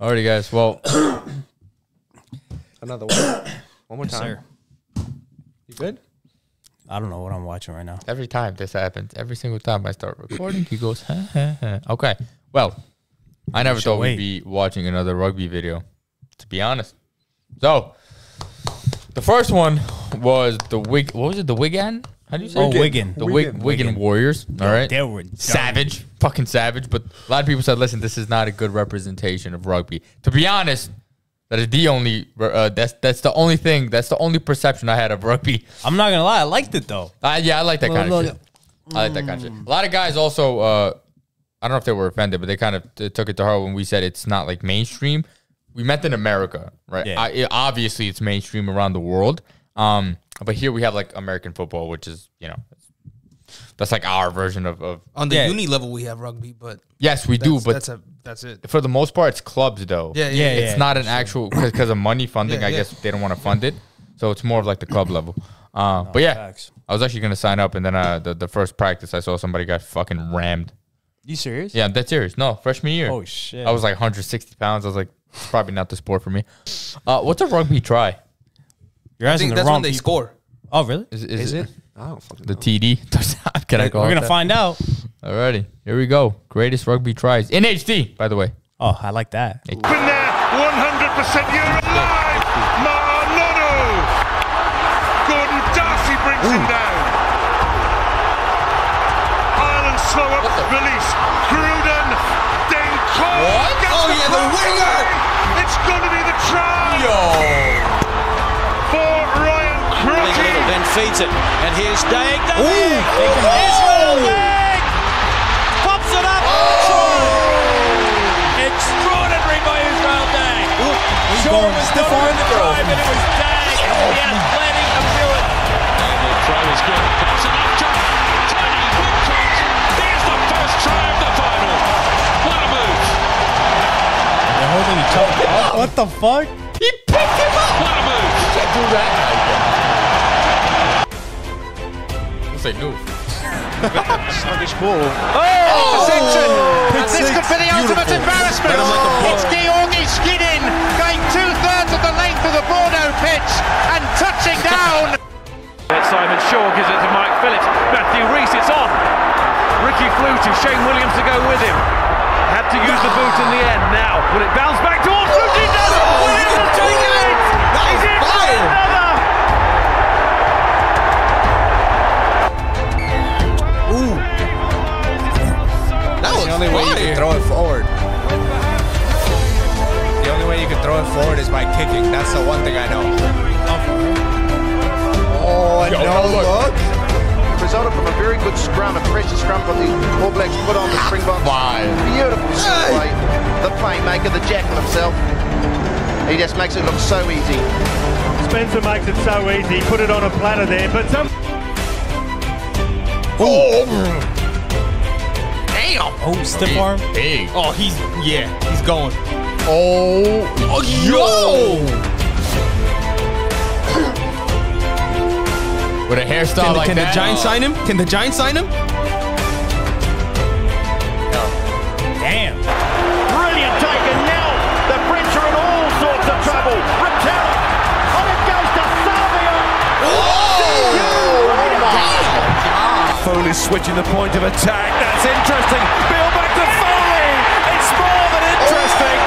Alrighty, guys. Well, Another one. One more Yes, time. sir. You good? I don't know what I'm watching right now. every time this happens, every single time I start recording, he goes, "Ha, ha, ha." okay. Well, I never Shall thought we'd be watching another rugby video, to be honest. So, the first one was the Wig. What was it? The wig Wigan? How do you say? Oh, it? Wigan. The Wigan. Wigan, Wigan. Warriors. All right. They were done. savage, fucking savage. But a lot of people said, "Listen, this is not a good representation of rugby." To be honest, that is the only. Uh, that's that's the only thing. That's the only perception I had of rugby. I'm not gonna lie, I liked it though. Uh, yeah, I like that kind of shit. I like that kind of shit. A lot of guys also. Uh, I don't know if they were offended, but they kind of t- took it to heart when we said it's not like mainstream. We meant in America, right? Yeah. I, it- obviously, it's mainstream around the world. Um, but here we have like American football, which is you know, that's like our version of. of On the Yeah. uni level, we have rugby, but yes, we do, but that's a that's it. for the most part, it's clubs though. Yeah, yeah, Yeah, yeah. it's yeah, not an actual because of money funding. Yeah, I yeah. guess they don't want to fund it, so it's more of like the club level. Uh, but yeah, facts. I was actually gonna sign up, and then uh, the the first practice, I saw somebody got fucking rammed. You serious? Yeah, that's serious. No, freshman year. Oh shit. I was like 160 pounds. I was like, it's probably not the sport for me. Uh, what's a rugby try? You're I asking think the that's wrong when they people. score. Oh really? Is, Is it? I don't fucking the know. TD? Can I call We're it gonna that? find out. Alrighty, here we go. Greatest rugby tries in HD, by the way. Oh, I like that. Been there, 100% you're alive! Ma'a Nonu! Gordon D'Arcy brings him down. Ireland slow up, release. Gruden, Denko. What? gets Oh, yeah, the winger! It's going to be the try for feeds it. And here's Dagg. Israel Dagg pops it up. Try. Extraordinary by Israel Dagg. Sure going was not arm the the try, but it was Dagg. He had plenty to do it. And the try is good. Pass it up to Tony Woodcock. Here's the first try of the final. What a move. They're holding each other. What the fuck? What's oh! that move? Sluggish ball. Oh! Simpson! And this could be the ultimate embarrassment. It's Georgi Skiddin going two thirds of the length of the Bordeaux pitch and touching down. Simon Shaw gives it to Mike Phillips. Matthew Rees, it's on. Riki Flutey, Shane Williams to go with him. Had to use the boot in the end. Now, will it bounce back towards Flutey? Does throw it forward. The only way you can throw it forward is by kicking. That's the one thing I know. Oh, and Yo, no no look. look. resulted from a very good scrum, a pressure scrum from the All Blacks put on the Springboks. Fine. Beautiful play. The playmaker, the jackal himself. He just makes it look so easy. Spencer makes it so easy. Put it on a platter there, but some. Oh, Oh, stiff arm. Big. Oh, he's yeah, he's going. Oh, oh yo! With a hairstyle Can, the, like can that. the Giants oh. sign him? Can the Giants sign him? Foley switching the point of attack. That's interesting. Bill back to Foley. It's more than interesting.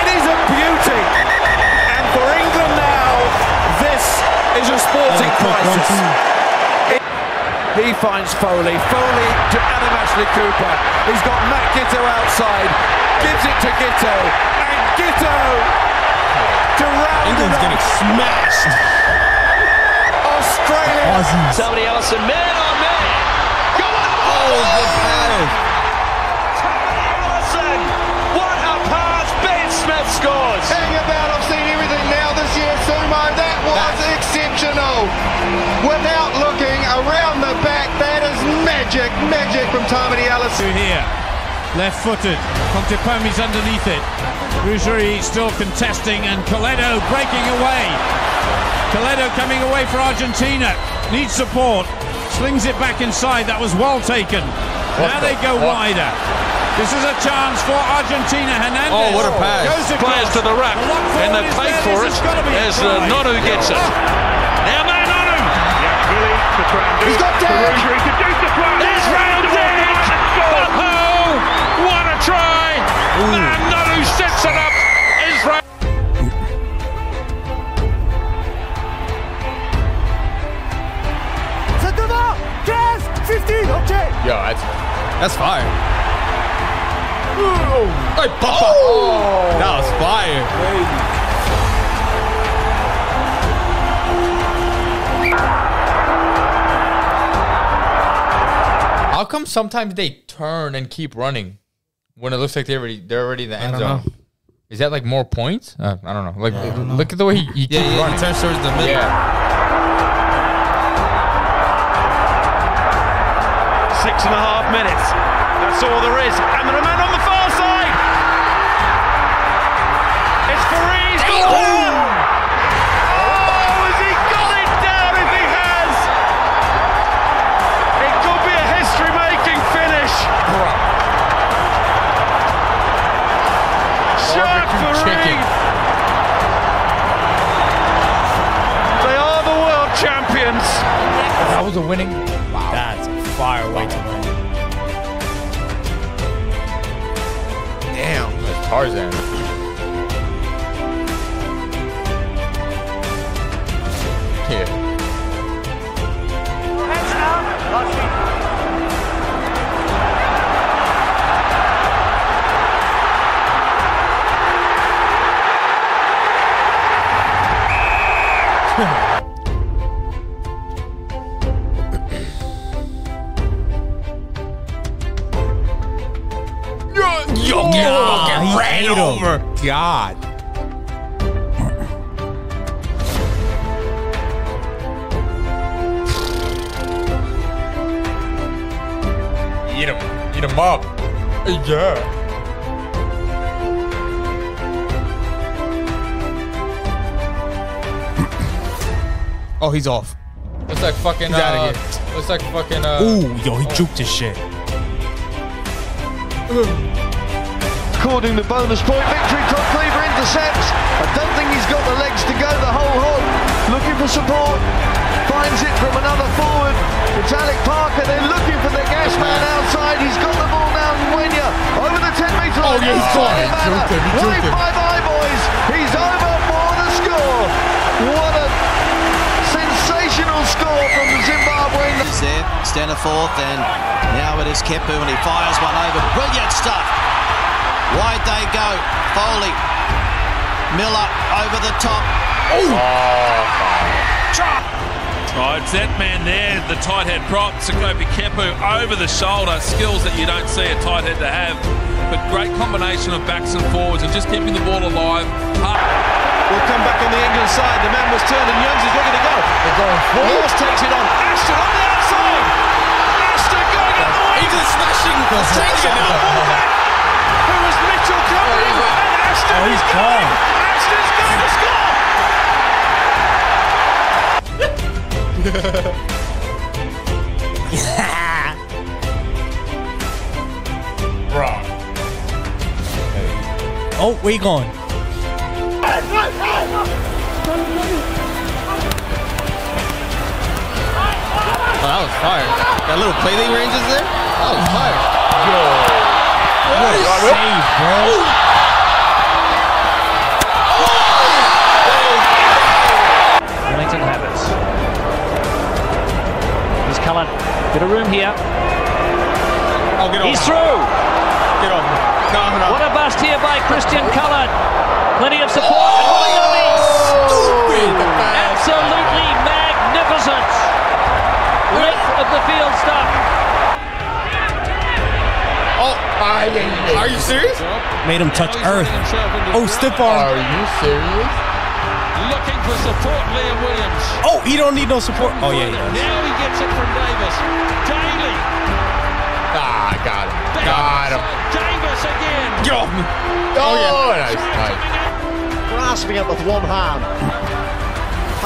It is a beauty. And for England now, this is a sporting crisis. It- He finds Foley. Foley to Adam Ashley Cooper. He's got Matt Giteau outside. Gives it to Giteau. And Giteau to round England's getting smashed. Australia. Somebody else, Ellison, man on man. Go on! Oh, good pass. Tommy Ellison! What a pass! Ben Smith scores! Hang about, I've seen everything now this year, Sumo. That was exceptional. Without looking around the back, that is magic, magic from Tommy Ellis. here. Left footed. Contepomi's underneath it. Rougerie still contesting and Corleto breaking away. Corleto coming away for Argentina. needs support. Slings it back inside. That was well taken. now the they go fuck? wider. This is a chance for Argentina. Hernandez. Oh, what a pass. Goes across. Players to the rack, The and they pay there. for This it has gotta be a as try. uh, Nonu gets it. Now Ma'a Nonu. Billy to try and do He's got Dad. Perugia. He the play. He's round it. Oh, what a try. Ma'a Nonu sets it up. Yo, that's That's fire. Hey, Papa. Oh. That was fire. How come sometimes they turn and keep running when it looks like they're already they're already in the end zone? know. Is that like more points? Uh, I don't know. Like, look at the way he, he Yeah, keeps yeah, running. he turns towards the middle. yeah. Six and a half minutes. That's all there is. And are men on the far side. It's Fareed. Oh! oh, has he got it down if he has? It could be a history-making finish. Shark. Fareed. They are the world champions. That was a winning. That's a fire way to win. Damn. That's Tarzan. Yeah. Yo, ran ate him. over. God. Eat him. Eat him up. Yeah. Oh, he's off. Looks like fucking. He's outta uh, here. Looks like fucking. Uh, Ooh, yo, he juked his shit. According to bonus point victory, Todd Clever intercepts. I don't think he's got the legs to go the whole hog. Looking for support. Finds it from another forward. It's Alec Parker. They're looking for the gas man outside. He's got the ball now. Ngwenya over the 10 metre oh, line. Oh, yeah, he's Outside gone. of He Manor. juked him. He juked Wave bye bye, boys. He's over for the score. What a sensational score from the Zimbabwean. is there, centre fourth, and now it is Kepu, and he fires one over. Brilliant stuff. Wide they go. Foley. Miller over the top. Oh, oh, it's that man there, the tight head prop, Sekope Kepu, over the shoulder, skills that you don't see a tight head to have. But great combination of backs and forwards and just keeping the ball alive. Hard- Will come back on the England side. The man was turned and Youngs is looking to go. They're going full. Morse takes it on. Ashton on the outside. Ashton going out the way. He's just smashing. Changing it now. Who was Mitchell coming? And Ashton Oh, he's is gone. going. Ashton's going to score. Oh, where you going? Oh, that was fire. That little plaything range is there? That was fire. What a save, bro. Wellington have it. Here's Cullen. Bit of room here. Oh, get He's through. Get off. No, no. What a bust here by Christian Cullen. Plenty of support. Oh! And Williams. Absolutely magnificent. Length of the field stuff. Oh, I, are you serious? Made him touch earth. running himself into Oh, the stiff Are you serious? Looking for support, Liam Williams. Oh, he don't need no support. Oh, yeah, yeah. Now he gets it from Davis. Daly. Ah, got him. Got him. Davis again. Get off me. Oh, nice, nice. grasping it with one hand.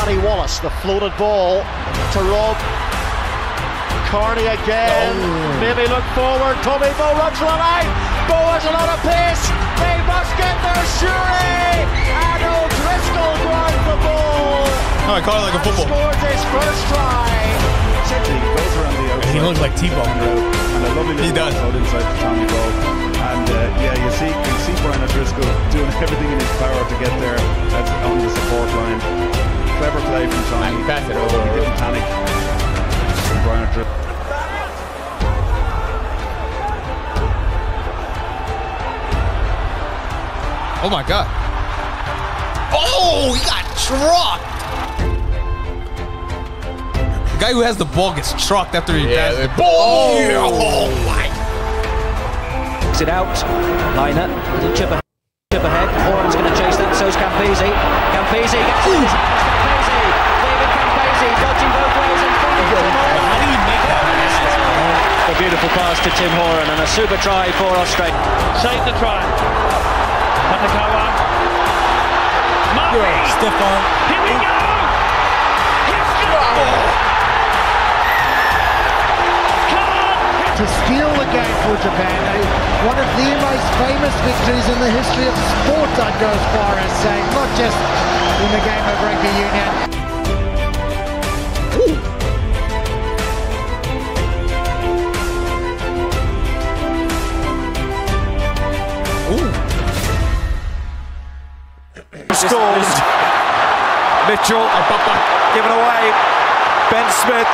Paddy Wallace, the floated ball to Rob. Carney again. Maybe look forward. Tommy Bowe runs for the line. Bowe has a lot of pace. They must get there, surely. And O'Driscoll ground the ball. Oh, I call it like a football. Scores his first try. He looks like T-Bone. And a lovely He does. ball inside to Tommy Bowe. And uh, yeah, you see, you see Brian O'Driscoll doing everything in his power to get there that's on the support line. Clever play from Tommy. Man, pass it He over. didn't panic. And Brian O'Driscoll. Oh my god. Oh, he got trucked. The guy who has the ball gets trucked after he Yeah, passes. the ball. Oh, oh my. Kicks it out. Liner. Little chip, ahead. chip ahead. Horan's going to chase that. So's Campese. Campese gets it. A beautiful pass to Tim Horan and a super try for Australia. Save the try. Patakawa. Murray. Stiff arm. Here we go. He's got Come on. to steal the game for Japan. One of the most famous victories in the history of sport, I'd go as far as saying, not just in the game of rugby union. Mitchell given away. Ben Smith.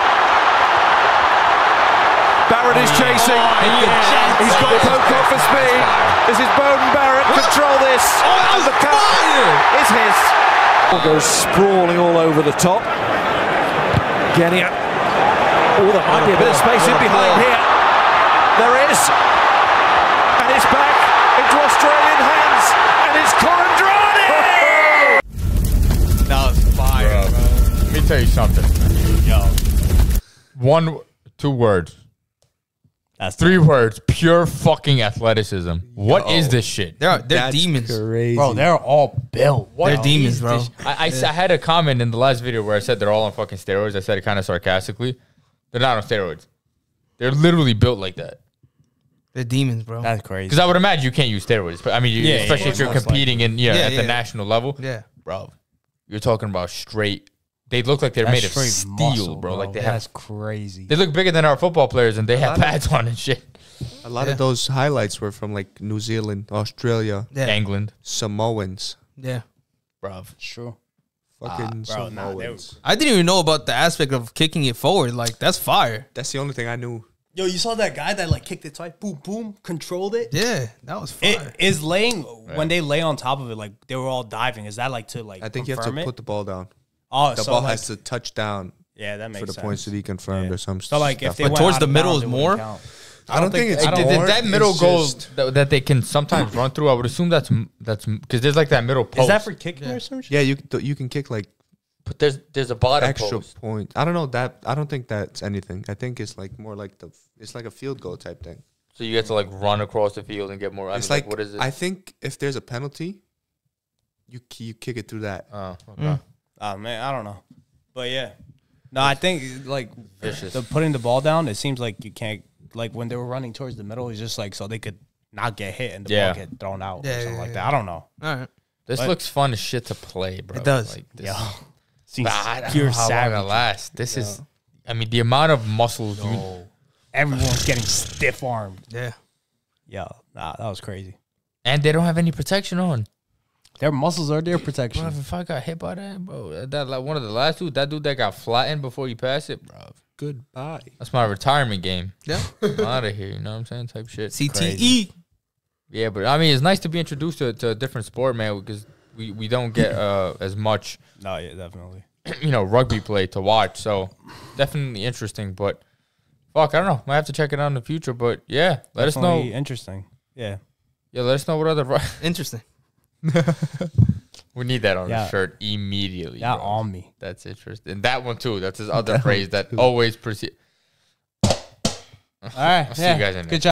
Barrett is oh, chasing. Oh, he's got poke off for speed. This is Beauden Barrett. Control this. Oh, and the count is his. Goes sprawling all over the top. Genia. Oh, there might be a bit of space in behind here. There is. And it's back into Australian hands. And it's Kuridrani! Tell you something. Yo, One, two words, that's three words. Pure fucking athleticism. What is this shit? They're they're demons. bro. They're all built. What They're demons, is bro. this- I, I s- I had a comment in the last video where I said they're all on fucking steroids. I said it kind of sarcastically. They're not on steroids. They're literally built like that. They're demons, bro. That's crazy. Because I would imagine you can't use steroids, but I mean, you, Yeah, especially yeah, if you're most competing in yeah, Yeah, at the yeah. national level, Yeah. bro. You're talking about straight. They look like they're That's made of steel, muscle, bro. Like they That's have. crazy. They look bigger than our football players, and they have lot of- pads on and shit. A lot of those highlights were from like New Zealand, Australia, Yeah. England, Samoans. Yeah. bro. sure. Fucking ah, bro, nah, they- Samoans. I didn't even know about the aspect of kicking it forward. Like that's fire. That's the only thing I knew. Yo, you saw that guy that like kicked it twice, boom, boom, controlled it. Yeah, that was fire. It is laying when they lay on top of it, like they were all diving. Is that like to like? I think you have to it? put the ball down. Oh, The so ball like, has to touch down yeah, that makes for the sense. points to be confirmed Yeah. or some So like if stuff. they But towards the middle bounds, is it wouldn't more? I don't think it's Did, did more, that middle goal just- that, that they can sometimes run through? I would assume that's that's because there's like that middle post. Is that for kicking or something? Yeah, you can- you can kick like But there's there's a bottom extra post. point. I don't know that. I don't think that's anything. I think it's like more like the. It's like a field goal type thing. So you get to like run across the field and get more. I it's mean, like, what is it? I think if there's a penalty, you you kick it through that. oh, okay. Mm. Oh man, I don't know, but yeah. No, I think like Vicious. the putting the ball down. It seems like you can't like when they were running towards the middle. It's just like so they could not get hit and the Yeah. ball get thrown out Yeah, or something yeah, like yeah. that. I don't know. All right. This But- looks fun as shit to play, bro. It does. Like this, Yo, Ah, seems I don't pure know how long it'll savage. last. This is, I mean, the amount of muscles. You, Everyone's getting stiff armed. Yeah. Yeah, nah, that was crazy. and they don't have any protection on. Their muscles are their Bro, protection. if I got hit by that, bro, that like one of the last two, that dude that got flattened before you pass it, bro. Goodbye. That's my retirement game. Yeah. I'm out of here. You know what I'm saying? Type shit. CTE. Yeah, but I mean, it's nice to be introduced to, to a different sport, man, because we, we don't get uh, as much, No, yeah, definitely. you know, rugby play to watch. So definitely interesting. But fuck, I don't know. Might have to check it out in the future. But yeah, let us know. Interesting. Yeah. Yeah, let us know what other. ru- Interesting. we need that on Yeah. the shirt immediately. Yeah, bro. on me. That's interesting. And that one too. That's his other phrase that always proceed. All right. I'll see you guys in Good there. job.